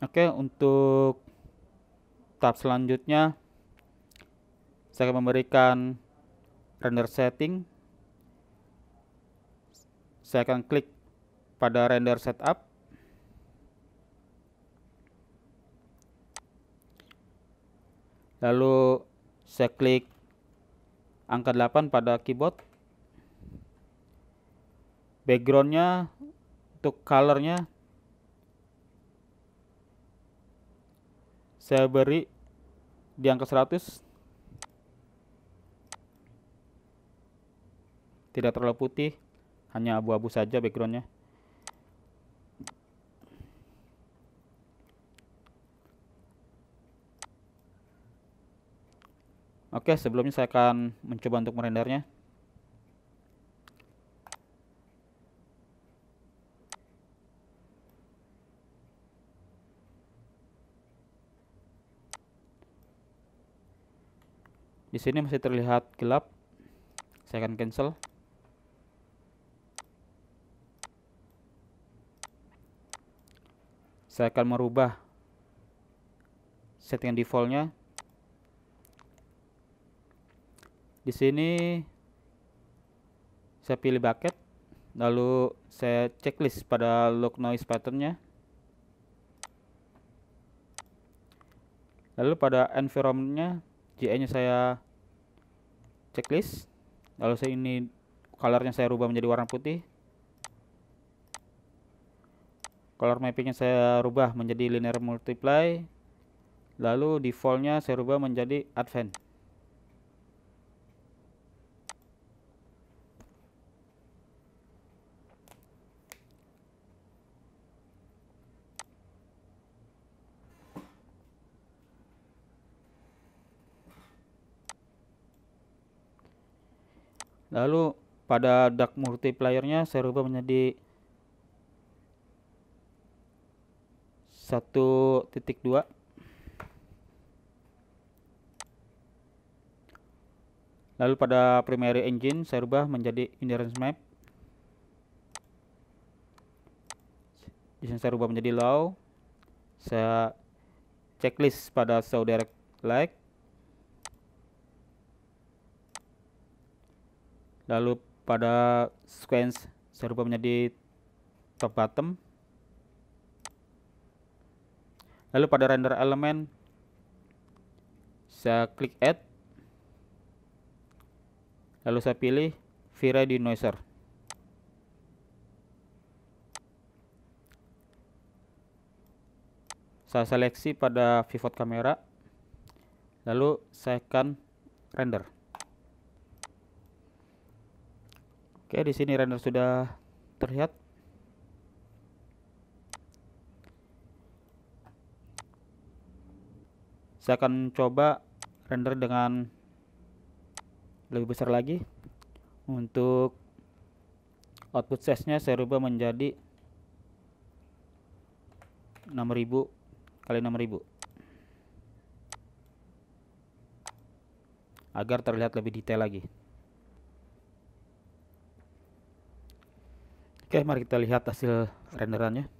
Oke, untuk tahap selanjutnya saya akan memberikan render setting. Saya akan klik pada render setup. Lalu saya klik angka 8 pada keyboard. Backgroundnya untuk colornya saya beri di angka 100 tidak terlalu putih hanya abu-abu saja backgroundnya. Oke sebelumnya saya akan mencoba untuk merendernya Di sini masih terlihat gelap. Saya akan cancel. Saya akan merubah settingan defaultnya. Di sini saya pilih bucket, lalu saya checklist pada lock noise patternnya. Lalu pada environmentnya JE nya saya checklist. Lalu saya ini colornya saya rubah menjadi warna putih. Color mappingnya saya rubah menjadi linear multiply. Lalu defaultnya saya rubah menjadi advance lalu pada dark multiplier-nya saya rubah menjadi 1.2 lalu pada primary engine saya rubah menjadi inheritance map. Di sini saya rubah menjadi low saya checklist pada show direct like lalu pada sequence saya menjadi top bottom. Lalu pada render element saya klik add. Lalu saya pilih V-Ray Denoiser saya seleksi pada pivot kamera. Lalu saya akan render Oke, di sini render sudah terlihat. Saya akan coba render dengan lebih besar lagi. Untuk output size-nya saya rubah menjadi 6000 kali 6000 agar terlihat lebih detail lagi. Oke, mari kita lihat hasil renderannya.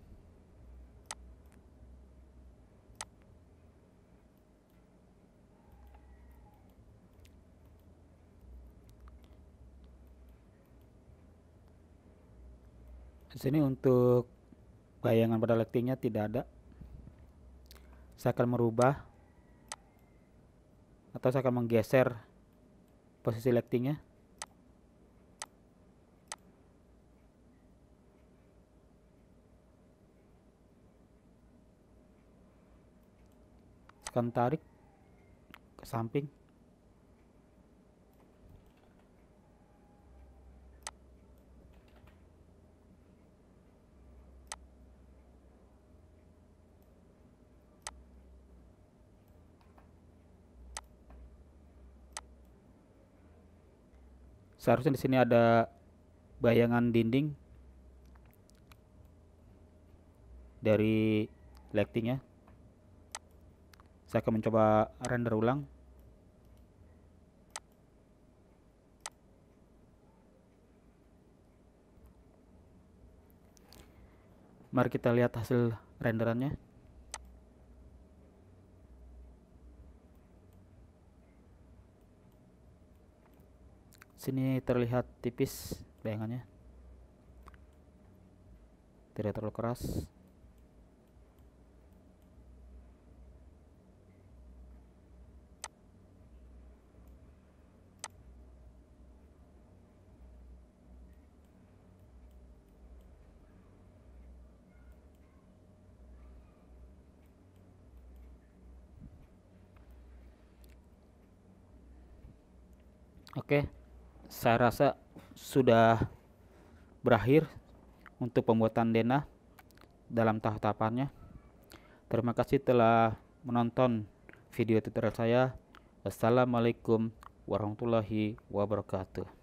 Di sini untuk bayangan pada lightingnya tidak ada. Saya akan merubah atau saya akan menggeser posisi lightingnya. Akan tarik ke samping. Seharusnya di sini ada bayangan dinding dari lightingnya saya akan mencoba render ulang. Mari kita lihat hasil renderannya. Sini terlihat tipis bayangannya. Tidak terlalu keras. Oke, saya rasa sudah berakhir untuk pembuatan denah dalam tahap-tahapannya. Terima kasih telah menonton video tutorial saya. Wassalamualaikum warahmatullahi wabarakatuh.